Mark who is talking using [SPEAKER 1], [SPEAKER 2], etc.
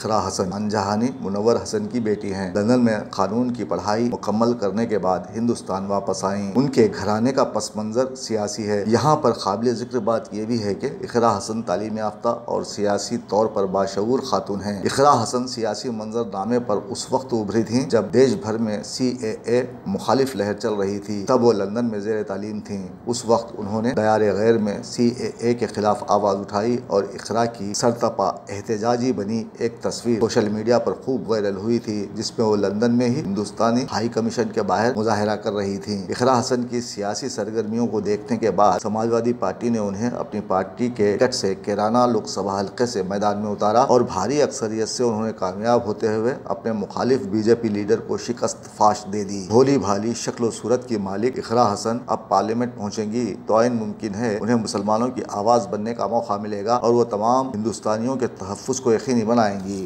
[SPEAKER 1] इखरा हसन, अनजहानी मुनवर हसन की बेटी हैं। लंदन में कानून की पढ़ाई मुकम्मल करने के बाद हिंदुस्तान वापस आई। उनके घराने का पस मंजर सियासी है। यहाँ पर काबिल ज़िक्र बात यह भी है कि इखरा हसन तालीम याफ्ता और सियासी तौर पर बाशूर खातून है। इखरा हसन सियासी मंजरनामे पर उस वक्त उभरी थी जब देश भर में सी ए ए मुखालिफ लहर चल रही थी। तब वो लंदन में जेर तालीम थी। उस वक्त उन्होंने दयार गैर में सी ए ए के खिलाफ आवाज़ उठाई और इखरा की सरतपा एहतजाजी बनी एक तस्वीर सोशल मीडिया पर खूब वायरल हुई थी, जिसमें वो लंदन में ही हिंदुस्तानी हाई कमीशन के बाहर मुजाहरा कर रही थी। इखरा हसन की सियासी सरगर्मियों को देखने के बाद समाजवादी पार्टी ने उन्हें अपनी पार्टी के टिकट से केराना लोकसभा हल्के से मैदान में उतारा और भारी अक्सरियत से उन्होंने कामयाब होते हुए अपने मुखालिफ बीजेपी लीडर को शिकस्त फाश दे दी। भोली भाली शक्ल सूरत की मालिक इखरा हसन अब पार्लियामेंट पहुंचेंगी तो मुमकिन है उन्हें मुसलमानों की आवाज़ बनने का मौका मिलेगा और वो तमाम हिंदुस्तानियों के तहफ़ को यकीनी बनाएँगी।